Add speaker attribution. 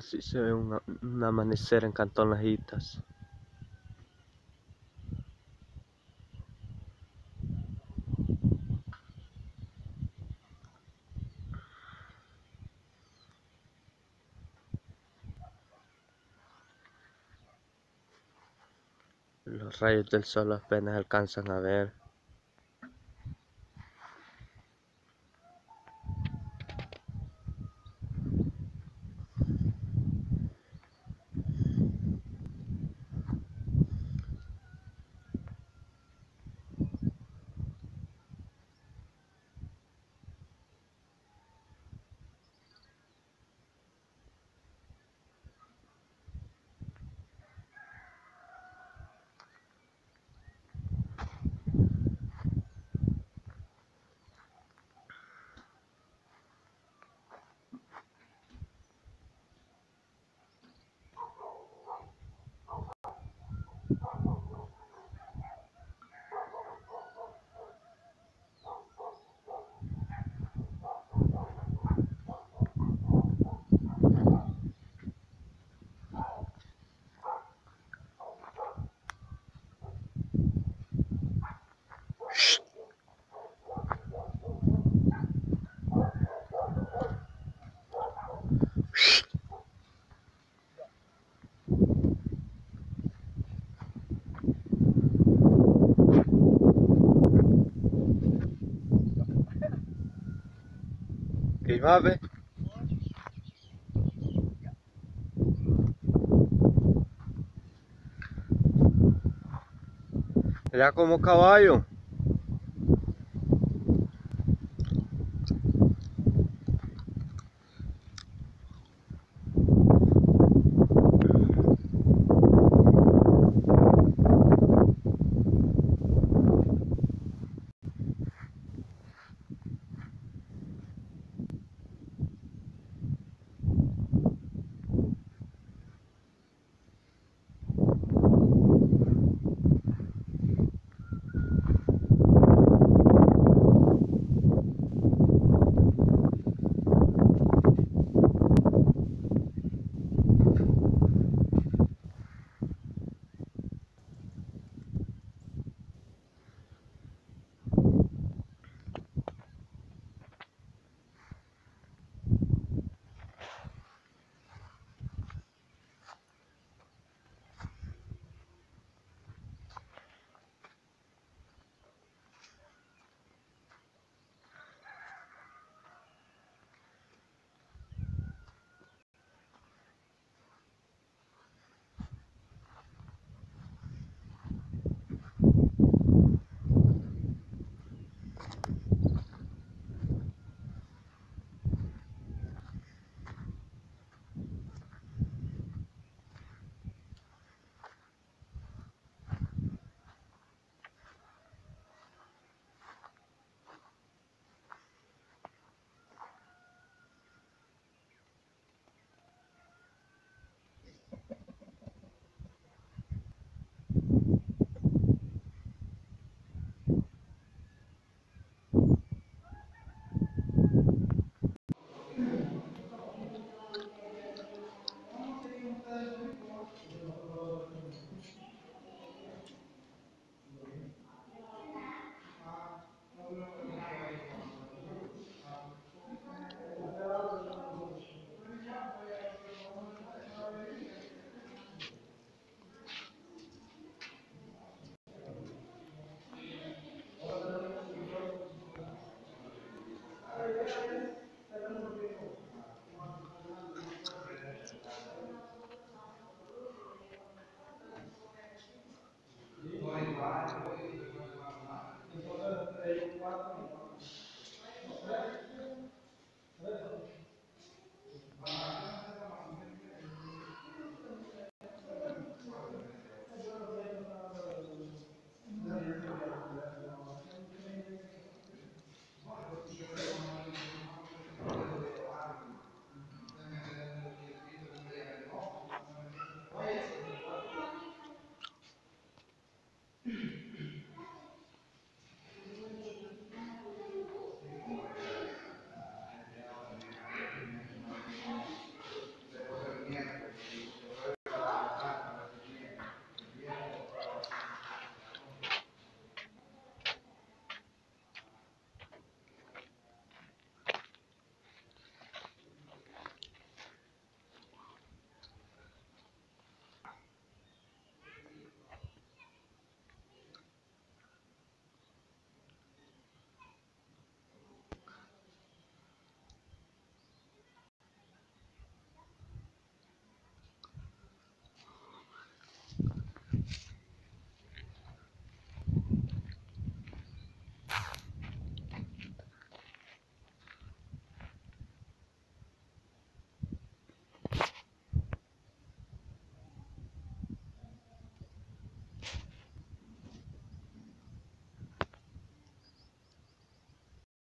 Speaker 1: Así se ve un, amanecer en Cantón Lajitas. Los rayos del sol apenas alcanzan a ver. filmar, velho? Como
Speaker 2: cavalo